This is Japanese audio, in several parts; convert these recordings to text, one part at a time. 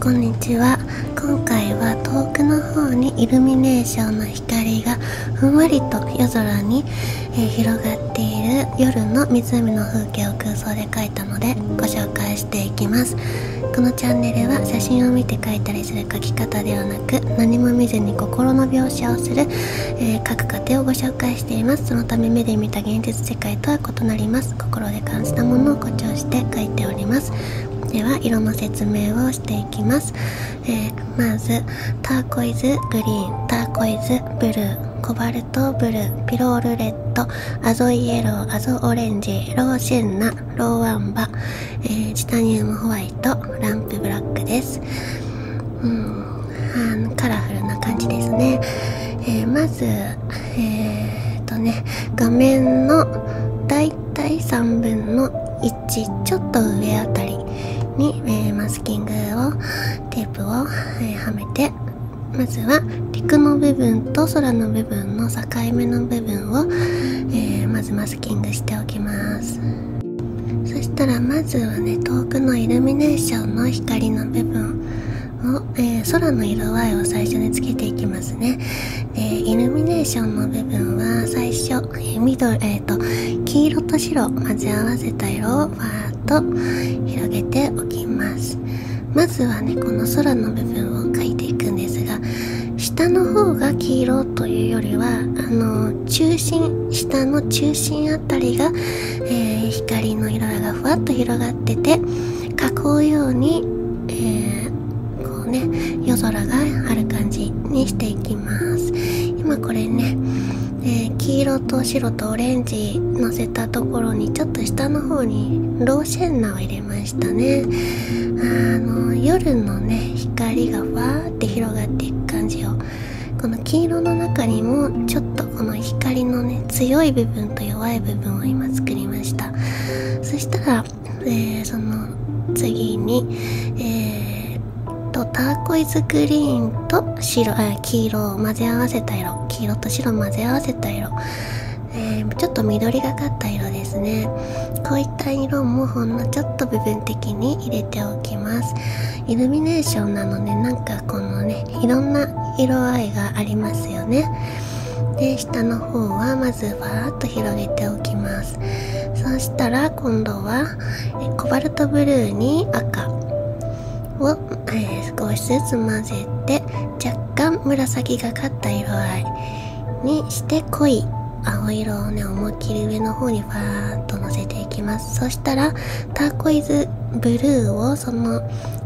こんにちは。今回は遠くの方にイルミネーションの光がふんわりと夜空に、えー、広がっている夜の湖の風景を空想で描いたのでご紹介していきます。このチャンネルは写真を見て描いたりする描き方ではなく何も見ずに心の描写をする、えー、描く過程をご紹介しています。そのため目で見た現実世界とは異なります。心で感じたものを誇張して描いております。では色の説明をしていきます、えー、まずターコイズグリーン。ターコイズブルー。コバルトブルー。ピロールレッド。アゾイエロー。アゾオレンジ。ローシェンナ。ローアンバ、えー、チタニウムホワイト。ランプブラックです。うん。あカラフルな感じですね、えー、まずえー、っとね画面のだいたい3分の1ちょっと上あたり。に、えー、マスキングをテープを、えー、はめてまずは陸の部分と空の部分の境目の部分を、えー、まずマスキングしておきます。そしたらまずはね遠くのイルミネーションの光の部分を、えー、空の色合いを最初につけていきますね。でイルミネーションの部分は最初、えー、緑、えーと、黄色と白混ぜ合わせた色をわーと広げておきます。まずはねこの空の部分を描いていくんですが下の方が黄色というよりはあの中心下の中心あたりが、えー、光の色がふわっと広がってて囲うように、えー、こうね夜空がある感じにしていきます。今これねえー、黄色と白とオレンジのせたところにちょっと下の方にローシェンナを入れましたね。あの夜のね光がわーって広がっていく感じをこの黄色の中にもちょっとこの光のね強い部分と弱い部分を今作りました。そしたら、えー、その次に、えー、とターコイズグリーンと白あ黄色を混ぜ合わせた色。黄色と白混ぜ合わせた色、えー、ちょっと緑がかった色ですね。こういった色もほんのちょっと部分的に入れておきます。イルミネーションなのでなんかこのねいろんな色合いがありますよね。で下の方はまずわーっと広げておきます。そしたら今度はコバルトブルーに赤。を、えー、少しずつ混ぜて若干紫がかった色合い。にして濃い青色をね思いっきり上の方にファーッとのせていきます。そしたらターコイズブルーをその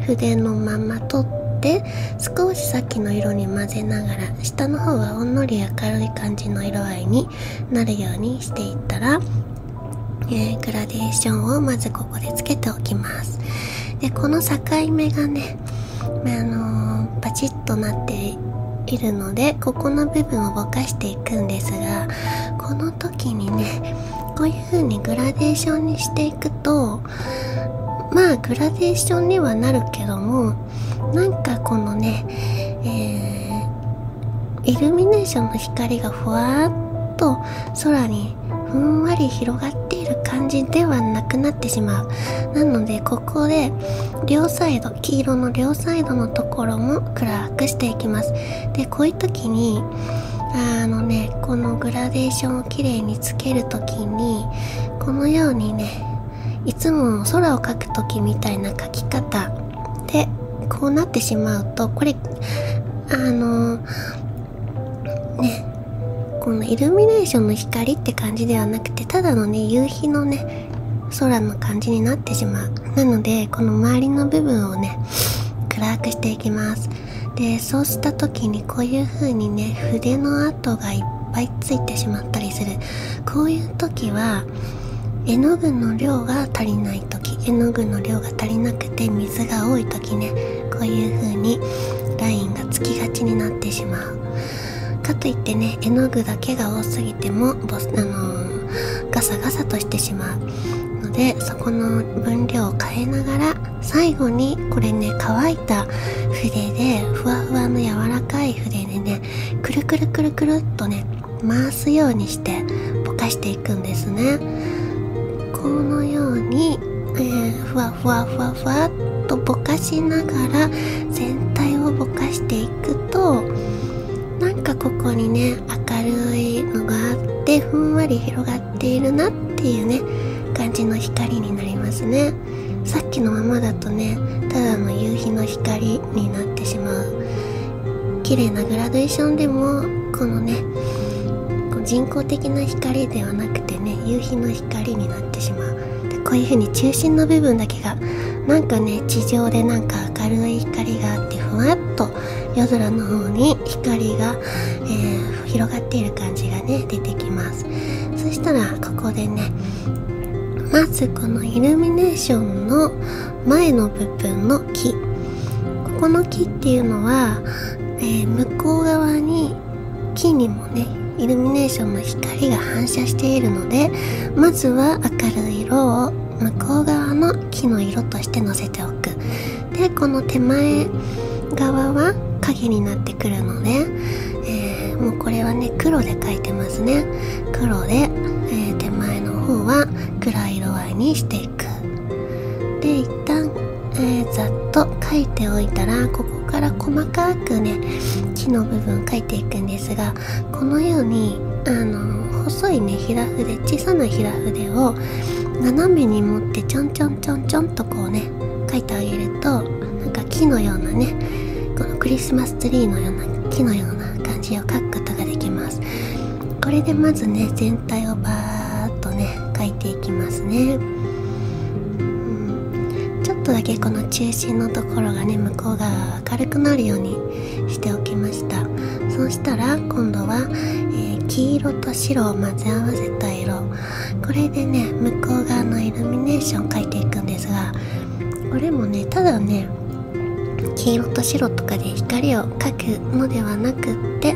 筆のまま取って少しさっきの色に混ぜながら下の方はほんのり明るい感じの色合いになるようにしていったら、えー、グラデーションをまずここでつけておきます。でこの境目がね、まあ、あのー、パチッとなっているのでここの部分をぼかしていくんですがこの時にねこういう風にグラデーションにしていくとまあグラデーションにはなるけどもなんかこのね、えー、イルミネーションの光がふわっと空にふんわり広がっている感じではなくなってしまう。なのでここで両サイド黄色の両サイドのところも暗くしていきます。でこういう時にあのねこのグラデーションをきれいにつける時にこのようにねいつも空を描く時みたいな描き方。でこうなってしまうとこれあのねこのイルミネーションの光って感じではなくてただのね夕日のね空の感じになってしまう。なのでこの周りの部分をね暗くしていきます。でそうした時にこういう風にね筆の跡がいっぱいついてしまったりする。こういう時は絵の具の量が足りない時。絵の具の量が足りなくて水が多い時ねこういう風にラインがつきがちになってしまう。かといってね絵の具だけが多すぎてもボス、あのー、ガサガサとしてしまう。のでそこの分量を変えながら最後にこれね乾いた筆でふわふわの柔らかい筆でねくるくるくるくるっとね回すようにしてぼかしていくんですね。このように、えー、ふわふわふわふわっとぼかしながら全体をぼかしていくとここにね明るいのがあってふんわり広がっているなっていうね感じの光になりますね。さっきのままだとねただの夕日の光になってしまう。綺麗なグラデーションでもこのね人工的な光ではなくてね夕日の光になってしまう。でこういう風に中心の部分だけがなんかね地上でなんか明るい光があってふわっと夜空の方に光が、広がっている感じがね出てきます。そしたらここでねまずこのイルミネーションの前の部分の木。ここの木っていうのは、えー、向こう側に木にもねイルミネーションの光が反射しているのでまずは明るい色を向こう側の木の色としてのせておく。でこの手前側は影になってくるので、もうこれはね黒で描いてますね。黒で、えー、手前の方は暗い色合いにしていく。で一旦、えー、ざっと描いておいたらここから細かくね木の部分描いていくんですがこのようにあの細いね平筆小さな平筆を斜めに持ってちょんちょんちょんちょんとこうね描いてあげるとなんか木のようなねこのクリスマスツリーのような木のような感じを描くことができます。これでまずね全体をバーッとね描いていきますね。ちょっとだけこの中心のところがね向こう側が明るくなるようにしておきました。そうしたら今度は、えー、黄色と白を混ぜ合わせた色。これでね向こう側のイルミネーション描いていくんですがこれもねただね黄色と白とかで光を描くのではなくって、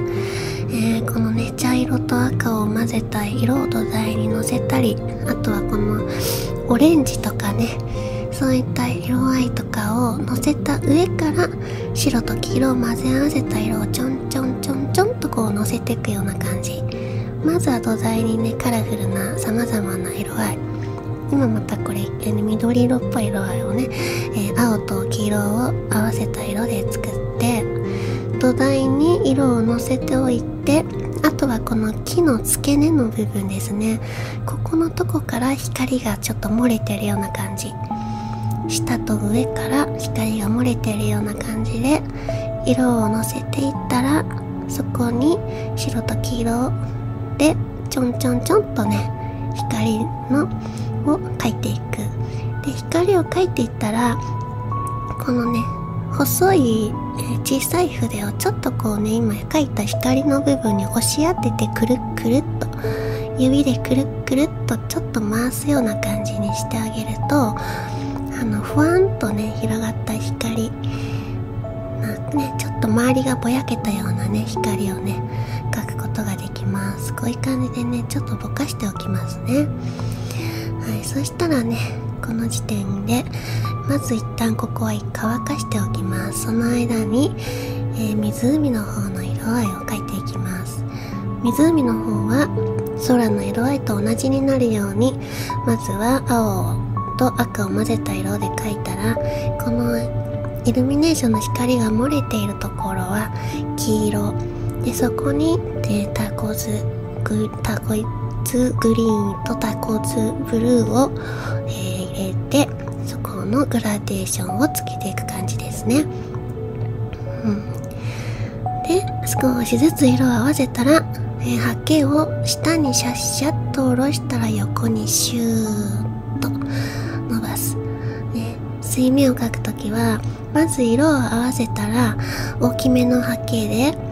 えー、このね茶色と赤を混ぜた色を土台にのせたりあとはこのオレンジとかねそういった色合いとかをのせた上から白と黄色を混ぜ合わせた色をちょんちょんちょんちょんとこうのせていくような感じ。まずは土台にねカラフルな様々な色合い。今またこれ、え緑色っぽい色合いをね、えー、青と黄色を合わせた色で作って土台に色をのせておいてあとはこの木の付け根の部分ですね。ここのとこから光がちょっと漏れてるような感じ。下と上から光が漏れてるような感じで色をのせていったらそこに白と黄色でちょんちょんちょんとね光のを描いていく。で光を描いていったらこのね細い、小さい筆をちょっとこうね今描いた光の部分に押し当ててくるくるっと指でくるくるっとちょっと回すような感じにしてあげるとあのふわんとね広がった光なねちょっと周りがぼやけたようなね光をね描くことができます。こういう感じでねちょっとぼかしておきますね。そしたらねこの時点でまず一旦ここは乾かしておきます。その間に、えー、湖の方の色合いを描いていきます。湖の方は空の色合いと同じになるようにまずは青と赤を混ぜた色で描いたらこのイルミネーションの光が漏れているところは黄色。でそこにでタコズグタコイズグリーンとタコズブルーを、えー、入れてそこのグラデーションをつけていく感じですね。うん、で少しずつ色を合わせたら、えー、ハケを下にシャッシャッと下ろしたら横にシューッと伸ばす、ね、水面を描くときはまず色を合わせたら大きめの波形で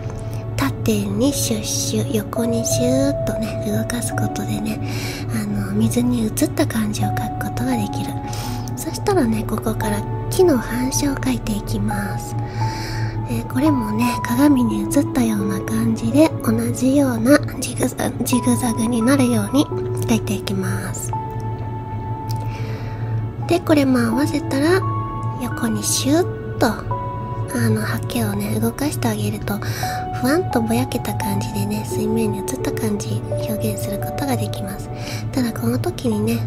縦にシュッシュ横にシューッとね動かすことでねあの水に映った感じを描くことができる。そしたらねここから木の反射を描いていきます。えー、これもね鏡に映ったような感じで同じようなジグザジグザグになるように描いていきます。でこれも合わせたら横にシュッとあのハケをね動かしてあげるとふわんとぼやけた感じでね水面に映った感じ表現することができます。ただこの時にね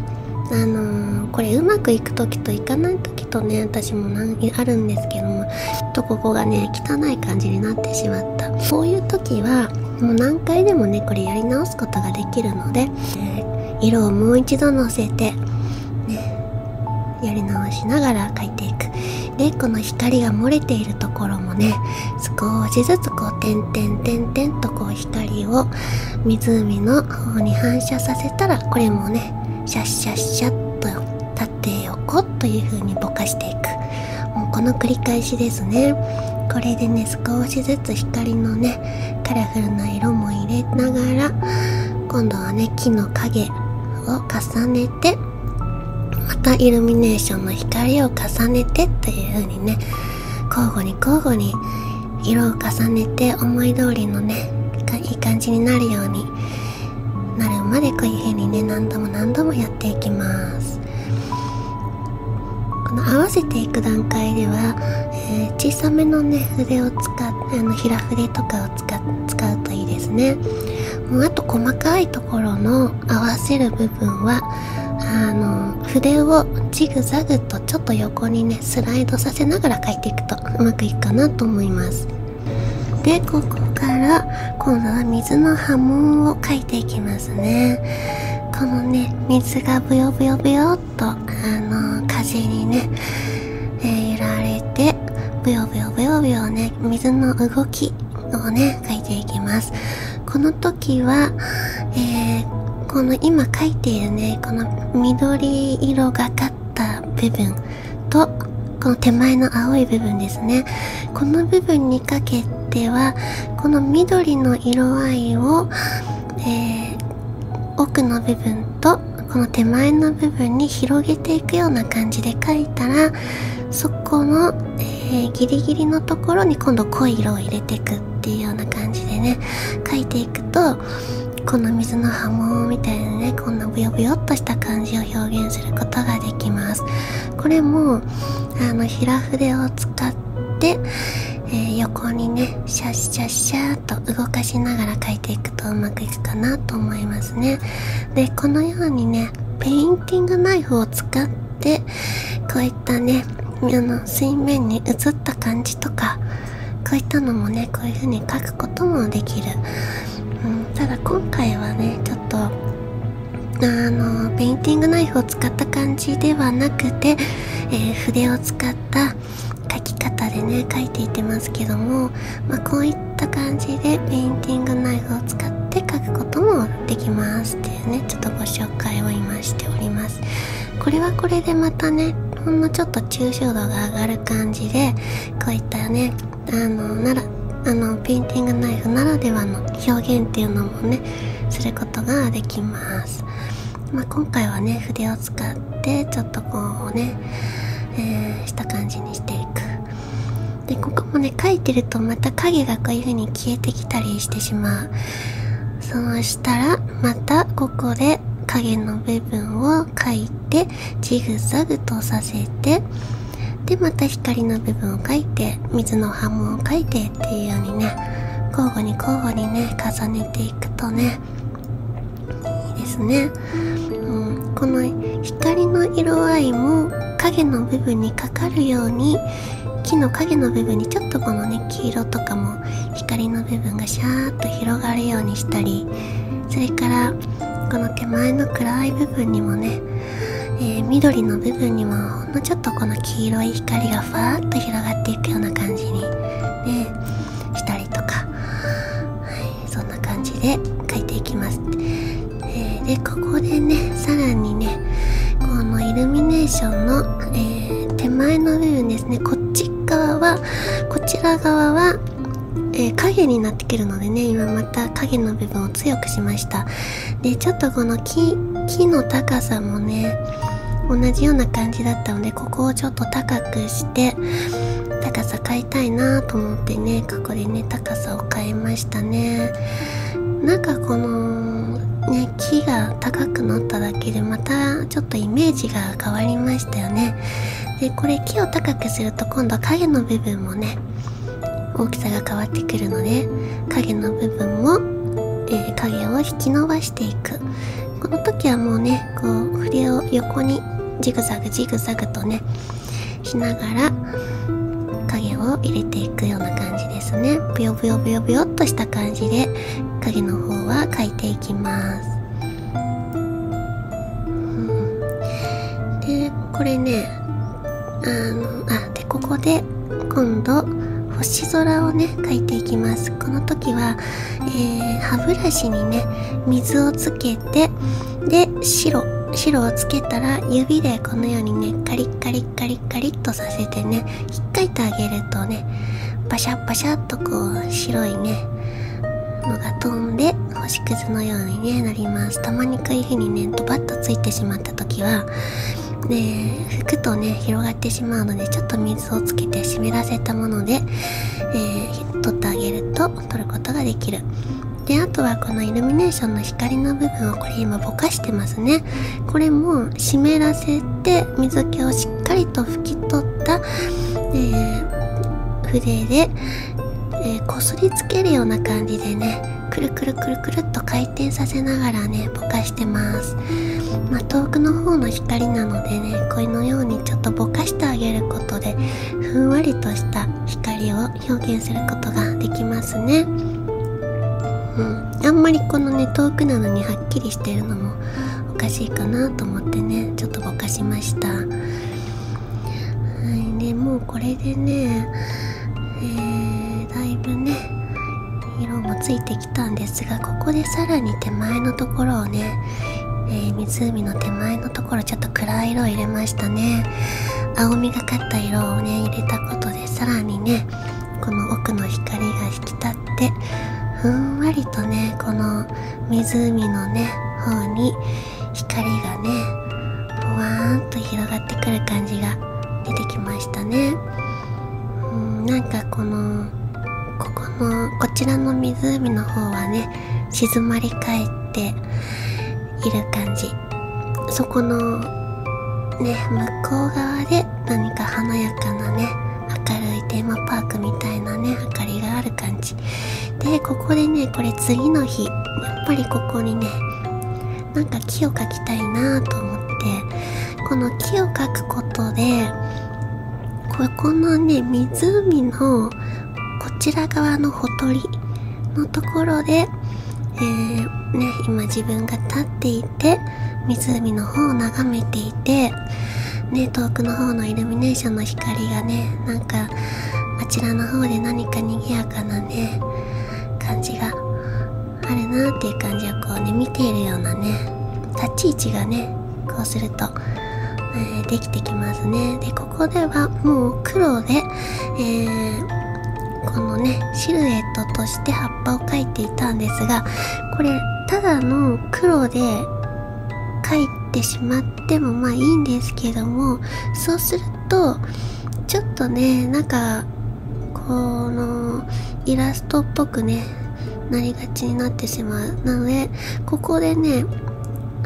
あのー、これうまくいく時といかない時とね私もあるんですけどもちょっとここがね汚い感じになってしまった。こういう時はもう何回でもねこれやり直すことができるので、えー、色をもう一度のせてねやり直しながら描いてでこの光が漏れているところもね少しずつこう点々点々とこう光を湖の方に反射させたらこれもねシャッシャッシャッと縦横という風にぼかしていく。もうこの繰り返しですね。これでね少しずつ光のねカラフルな色も入れながら今度はね木の影を重ねてたイルミネーションの光を重ねてという風にね交互に交互に色を重ねて思い通りのねいい感じになるようになるまでこういう風にね何度も何度もやっていきます。この合わせていく段階では、えー、小さめのね筆を使っあの平筆とかを使使うといいですね。もうあと細かいところの合わせる部分はあの筆をジグザグとちょっと横にねスライドさせながら描いていくとうまくいくかなと思います。でここから今度は水の波紋を描いていきますね。このね水がブヨブヨブヨっとあの風にね、えー、揺られてブヨブヨブヨブヨね水の動きをね描いていきます。この時は、この今描いているねこの緑色がかった部分とこの手前の青い部分ですね。この部分にかけてはこの緑の色合いを、えー、奥の部分とこの手前の部分に広げていくような感じで描いたらそこの、えー、ギリギリのところに今度濃い色を入れていくっていうような感じでね描いていくとこの水の波紋みたいなねこんなブヨブヨっとした感じを表現することができます。これもあの平筆を使って、えー、横にねシャッシャッシャーと動かしながら描いていくとうまくいくかなと思いますね。でこのようにねペインティングナイフを使ってこういったねあの水面に映った感じとかこういったのもねこういう風に描くこともできる、だ今回はねちょっとあのペインティングナイフを使った感じではなくて、えー、筆を使った描き方でね描いていってますけども、まあ、こういった感じでペインティングナイフを使って描くこともできますっていうねちょっとご紹介を今しております。これはこれでまたねほんのちょっと抽象度が上がる感じでこういったねあのならあのペインティングナイフならではの表現っていうのもねすることができます。まあ、今回はね筆を使ってちょっとこうね、えー、した感じにしていく。でここもね描いてるとまた影がこういう風に消えてきたりしてしまう。そうしたらまたここで影の部分を描いてジグザグとさせてでまた光の部分を描いて水の波紋を描いてっていうようにね交互に交互にね重ねていくとねいいですね、うん、この光の色合いも影の部分にかかるように木の影の部分にちょっとこのね黄色とかも光の部分がシャーッと広がるようにしたりそれからこの手前の暗い部分にもねえー、緑の部分にもほんのちょっとこの黄色い光がふわーっと広がっていくような感じにねしたりとか、はい、そんな感じで描いていきます、えー、でここでねさらにねこのイルミネーションの、えー、手前の部分ですねこっち側はこちら側はえー、影になってくるのでね今また影の部分を強くしました。でちょっとこの木木の高さもね同じような感じだったのでここをちょっと高くして高さ変えたいなと思ってねここでね高さを変えましたね。なんかこのね木が高くなっただけでまたちょっとイメージが変わりましたよね。でこれ木を高くすると今度影の部分もね大きさが変わってくるので影の部分も、えー、影を引き伸ばしていく。この時はもうねこう筆を横にジグザグジグザグとねしながら影を入れていくような感じですね。ブヨブヨブヨブヨっとした感じで影の方は描いていきます、うん、でこれねあのあでここで今度星空をね描いていきます。この時は、えー、歯ブラシにね水をつけてで白。白をつけたら指でこのようにねカリッカリッカリッカリッとさせてねひっかいてあげるとねパシャッパシャっとこう白いねのが飛んで星屑のように、ね、なります。たまにこういう風にねドバッとついてしまった時はね拭くとね広がってしまうのでちょっと水をつけて湿らせたもので、えー、取ってあげると取ることができる。であとはこのイルミネーションの光の部分をこれ今ぼかしてますね。これも湿らせて水気をしっかりと拭き取った、えー、筆でえー、こすりつけるような感じでねくるくるくるくるっと回転させながらねぼかしてます。まあ、遠くの方の光なのでねこのようにちょっとぼかしてあげることでふんわりとした光を表現することができますね。うん。あんまりこのね遠くなのにはっきりしてるのもおかしいかなと思ってねちょっとぼかしました。はいねもうこれでねえー、だいぶね色もついてきたんですがここでさらに手前のところをね、えー、湖の手前のところちょっと暗い色を入れましたね。青みがかった色をね入れたことでさらにねこの奥の光が引き立ってふんわりとねこの湖のね方に光がねぼわーんと広がってくる感じが出てきましたねうん。なんかこのここのこちらの湖の方はね静まり返っている感じそこのね向こう側で何か華やかなねテーマパークみたいなね明かりがある感じ。でここでねこれ次の日やっぱりここにねなんか木を描きたいなと思ってこの木を描くことでここのね湖のこちら側のほとりのところで、えー、ね、今自分が立っていて湖の方を眺めていて、ね、遠くの方のイルミネーションの光がねなんかあちらの方で何か賑やかなね感じがあるなっていう感じをこうね見ているようなね立ち位置がねこうするとえー、できてきますね。でここではもう黒で、えー、このねシルエットとして葉っぱを描いていたんですがこれただの黒で描いてしまってもまあいいんですけどもそうするとちょっとねなんかこのイラストっぽくねなりがちになってしまう。なのでここでね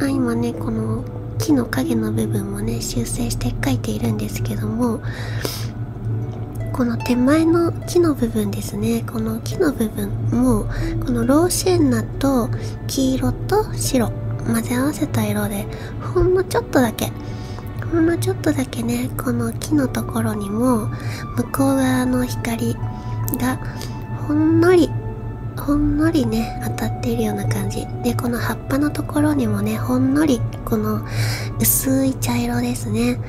あ今ねこの木の影の部分もね修正して描いているんですけどもこの手前の木の部分ですねこの木の部分もこのローシェンナと黄色と白混ぜ合わせた色でほんのちょっとだけ。ほんのちょっとだけねこの木のところにも向こう側の光がほんのりほんのりね当たっているような感じ。でこの葉っぱのところにもねほんのりこの薄い茶色ですね。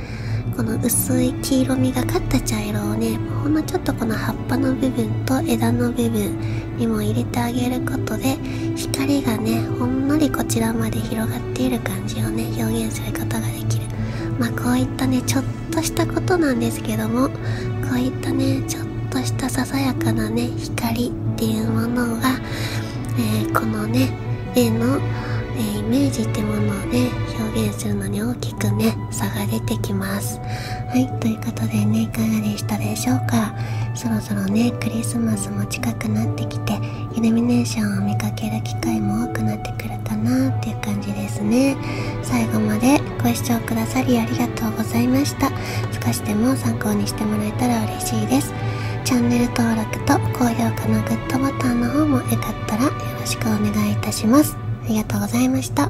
この薄い黄色みがかった茶色をねほんのちょっとこの葉っぱの部分と枝の部分にも入れてあげることで光がねほんのりこちらまで広がっている感じをね表現することができる。まあこういったねちょっとしたことなんですけどもこういったねちょっとしたささやかなね光っていうものが、えー、このね絵の、え、イメージってものをね表現するのに大きくね差が出てきます。はいということでねいかがでしたでしょうか？そろそろねクリスマスも近くなってきてイルミネーションを見かける機会も多くなってくるかなっていう感じですね。最後までご視聴くださりありがとうございました。少しでも参考にしてもらえたら嬉しいです。チャンネル登録と高評価のグッドボタンの方もよかったらよろしくお願いいたします。ありがとうございました。